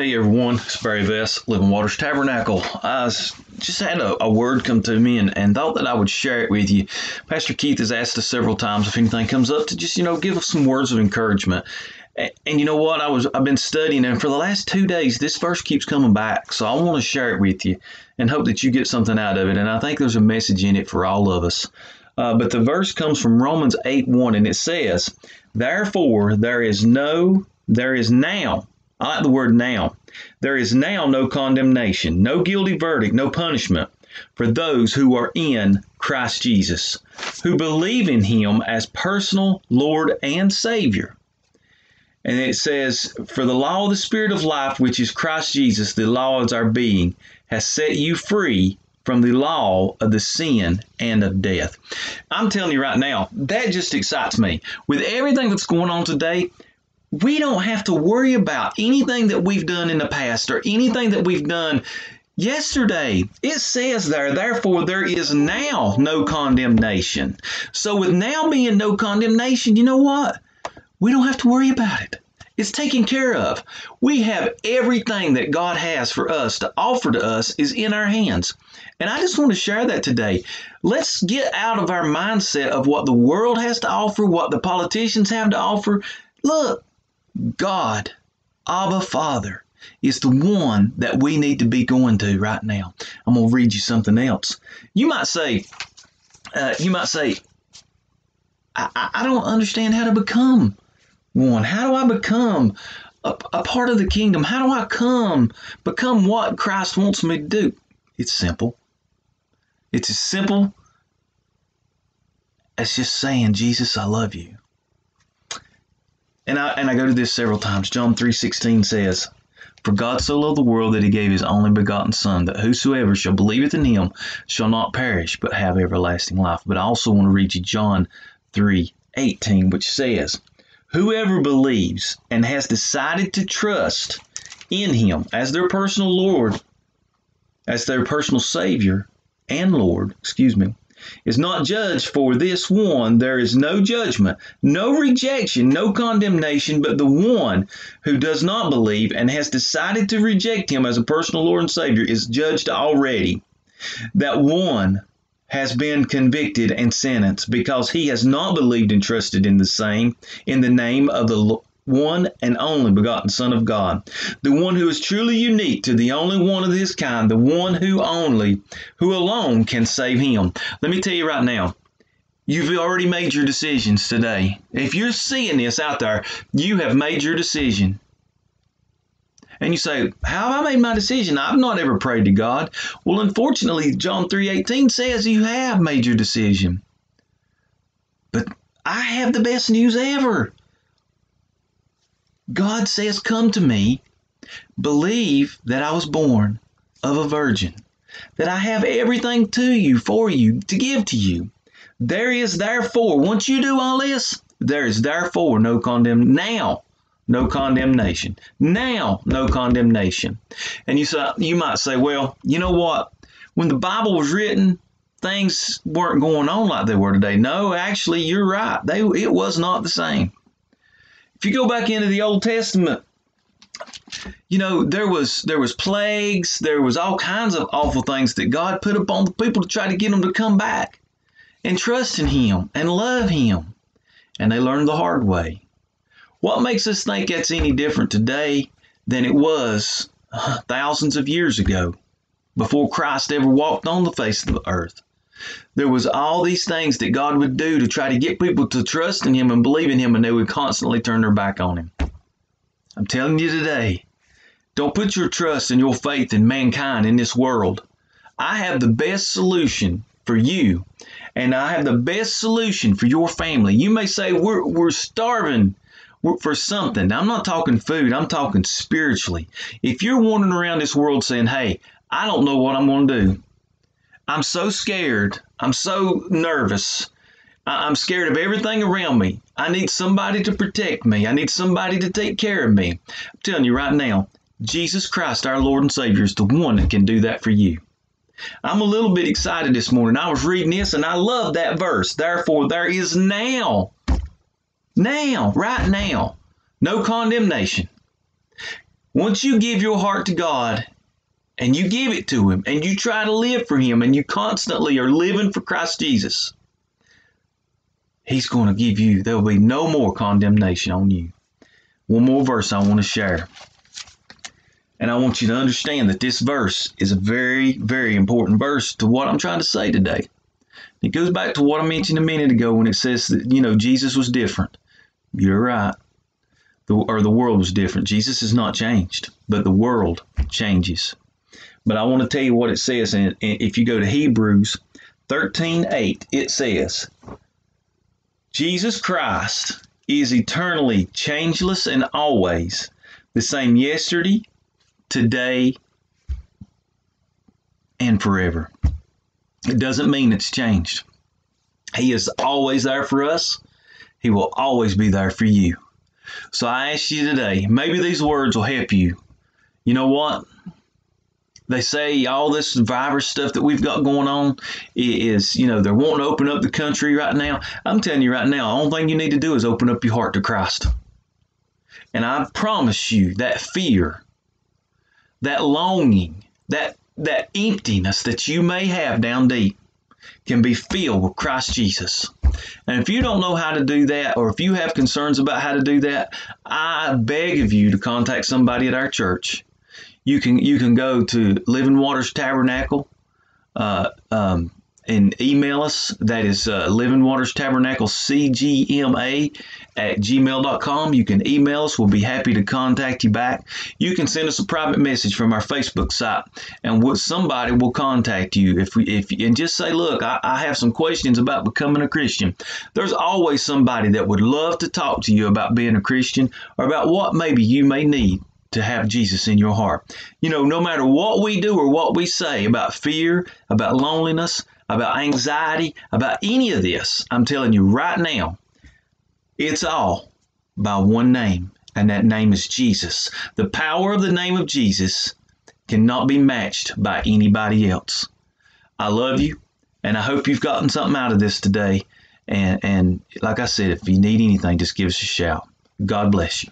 Hey everyone, it's Barry Vest, Living Waters Tabernacle. I just had a, a, word come to me and, and thought that I would share it with you. Pastor Keith has asked us several times if anything comes up to just, you know, give us some words of encouragement. And, and you know what? I was I've been studying and for the last two days this verse keeps coming back. So I want to share it with you and hope that you get something out of it. And I think there's a message in it for all of us. Uh, but the verse comes from Romans 8 1 and it says, Therefore there is no, there is now I like the word now. There is now no condemnation, no guilty verdict, no punishment for those who are in Christ Jesus, who believe in Him as personal Lord and Savior. And it says, For the law of the Spirit of life, which is Christ Jesus, the law of our being, has set you free from the law of the sin and of death. I'm telling you right now, that just excites me. With everything that's going on today, we don't have to worry about anything that we've done in the past or anything that we've done yesterday. It says there, therefore, there is now no condemnation. So, with now being no condemnation, you know what? We don't have to worry about it. It's taken care of. We have everything that God has for us to offer to us is in our hands. And I just want to share that today. Let's get out of our mindset of what the world has to offer, what the politicians have to offer. Look, God, Abba Father, is the one that we need to be going to right now. I'm going to read you something else. You might say, uh, you might say, I, I don't understand how to become one. How do I become a, a part of the kingdom? How do I come become what Christ wants me to do? It's simple. It's as simple as just saying, Jesus, I love you and I and I go to this several times. John 3:16 says, "For God so loved the world that he gave his only begotten son that whosoever shall believeth in him shall not perish but have everlasting life." But I also want to read you John 3:18 which says, "Whoever believes and has decided to trust in him as their personal Lord, as their personal savior and Lord, excuse me, is not judged for this one there is no judgment, no rejection, no condemnation, but the one who does not believe and has decided to reject him as a personal Lord and Savior is judged already. That one has been convicted and sentenced because he has not believed and trusted in the same in the name of the one and only begotten Son of God, the one who is truly unique to the only one of his kind, the one who only, who alone can save him. Let me tell you right now, you've already made your decisions today. If you're seeing this out there, you have made your decision. And you say, How have I made my decision? I've not ever prayed to God. Well, unfortunately, John 3.18 says you have made your decision. But I have the best news ever. God says, Come to me, believe that I was born of a virgin, that I have everything to you, for you, to give to you. There is therefore, once you do all this, there is therefore no condemn now, no condemnation. Now, no condemnation. And you say, you might say, well, you know what? When the Bible was written, things weren't going on like they were today. No, actually, you're right. They it was not the same. If you go back into the Old Testament, you know there was there was plagues, there was all kinds of awful things that God put upon the people to try to get them to come back and trust in Him and love Him, and they learned the hard way. What makes us think that's any different today than it was uh, thousands of years ago, before Christ ever walked on the face of the earth? There was all these things that God would do to try to get people to trust in Him and believe in Him, and they would constantly turn their back on Him. I'm telling you today, don't put your trust and your faith in mankind in this world. I have the best solution for you, and I have the best solution for your family. You may say, We're, we're starving for something. Now, I'm not talking food, I'm talking spiritually. If you're wandering around this world saying, Hey, I don't know what I'm going to do, I'm so scared. I'm so nervous. I'm scared of everything around me. I need somebody to protect me. I need somebody to take care of me. I'm telling you right now, Jesus Christ, our Lord and Savior, is the one that can do that for you. I'm a little bit excited this morning. I was reading this and I love that verse. Therefore, there is now, now, right now, no condemnation. Once you give your heart to God and you give it to Him and you try to live for Him and you constantly are living for Christ Jesus, He's going to give you, there will be no more condemnation on you. One more verse I want to share. And I want you to understand that this verse is a very, very important verse to what I'm trying to say today. It goes back to what I mentioned a minute ago when it says that, you know, Jesus was different. You're right. The, or the world was different. Jesus has not changed, but the world changes. But I want to tell you what it says. And if you go to Hebrews 13 8, it says, Jesus Christ is eternally changeless and always the same yesterday, today, and forever. It doesn't mean it's changed. He is always there for us. He will always be there for you. So I ask you today, maybe these words will help you. You know what? They say all this virus stuff that we've got going on is, you know, they're wanting to open up the country right now. I'm telling you right now, the only thing you need to do is open up your heart to Christ. And I promise you that fear, that longing, that that emptiness that you may have down deep can be filled with Christ Jesus. And if you don't know how to do that, or if you have concerns about how to do that, I beg of you to contact somebody at our church you can you can go to Living Waters Tabernacle uh, um, and email us. That is uh, Living Waters Tabernacle CGMA at gmail.com. You can email us. We'll be happy to contact you back. You can send us a private message from our Facebook site, and somebody will contact you. If we, if and just say, look, I, I have some questions about becoming a Christian. There's always somebody that would love to talk to you about being a Christian or about what maybe you may need to have Jesus in your heart. You know, no matter what we do or what we say about fear, about loneliness, about anxiety, about any of this, I'm telling you right now, it's all by one name, and that name is Jesus. The power of the name of Jesus cannot be matched by anybody else. I love you, and I hope you've gotten something out of this today. And, and like I said, if you need anything, just give us a shout. God bless you.